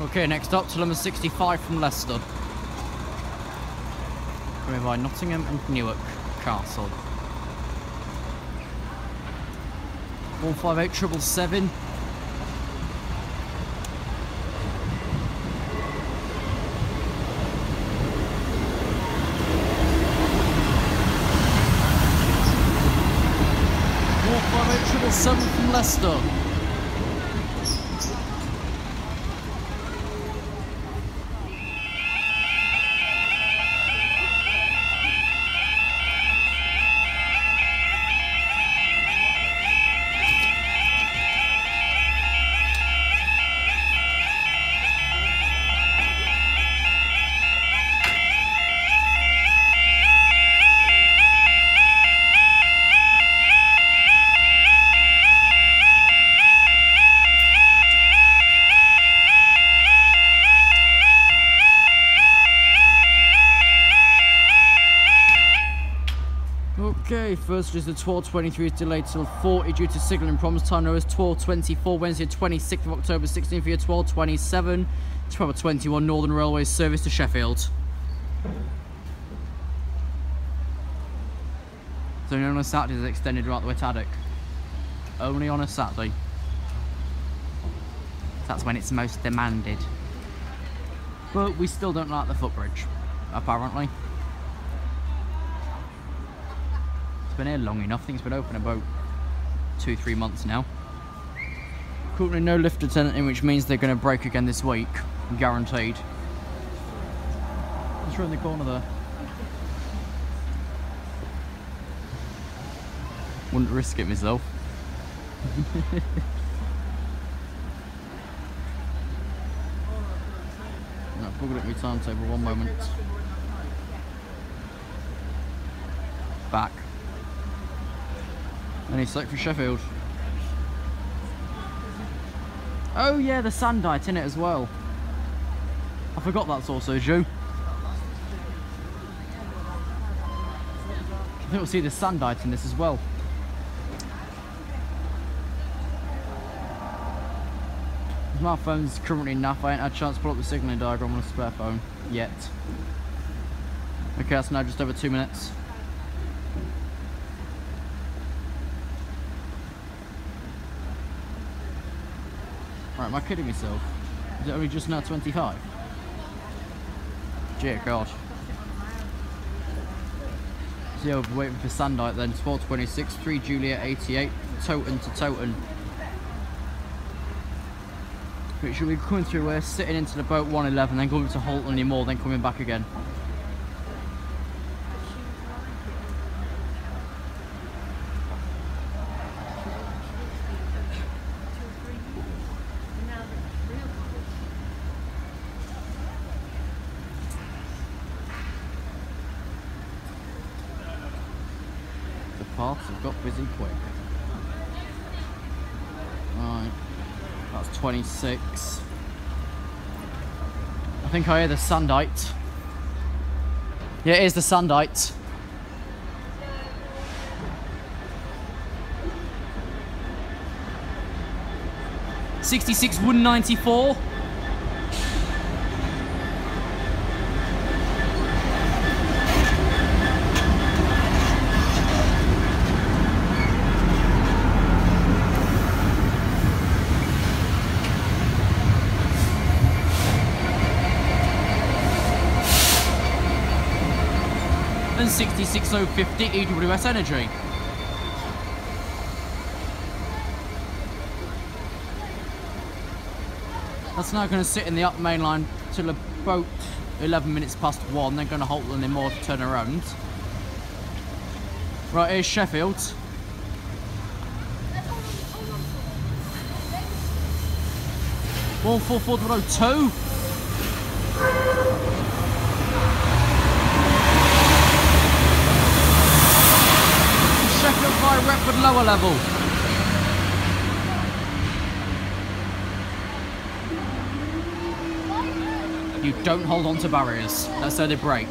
Okay, next up to number 65 from Leicester. Coming by Nottingham and Newark Castle. 158 triple seven. Four five eight triple seven from Leicester. Okay, first is the 12.23 is delayed till 40 due to signalling problems. Time now is 12.24, Wednesday 26th of October, 16th for your 12.27. 12.21 Northern Railways service to Sheffield. So only on a Saturday is extended right the way to Haddock. Only on a Saturday. That's when it's most demanded. But we still don't like the footbridge, apparently. Been here long enough. It's been open about two, three months now. Currently no lift attendant which means they're going to break again this week. Guaranteed. Just around the corner there. Wouldn't risk it myself. I've googled up my timetable, one moment. Back. And he's select for Sheffield. Oh yeah, the Sandite in it as well. I forgot that's also due. I think we'll see the Sandite in this as well. My phone's currently naff, I ain't had a chance to pull up the signalling diagram on a spare phone yet. Okay, that's now just over two minutes. Right, am I kidding myself? Is it only just now 25? Dear God. So yeah, we'll waiting for Sandite then. 426, 3 Juliet 88, Toton to Toton. Which will be coming through, we're sitting into the boat 111, then going to Holton-le-Moor, then coming back again. Paths have got busy quick. Right, that's 26. I think I hear the Sandite. Yeah, it is the Sandite. Sixty-six, one ninety-four. And 66050 EWS Energy. That's now going to sit in the up main line till about 11 minutes past 1. They're going to Holton-le-Moor to turn around. Right, here's Sheffield. One four four road two. Sheffield by Retford lower level. You don't hold on to barriers. That's how they break.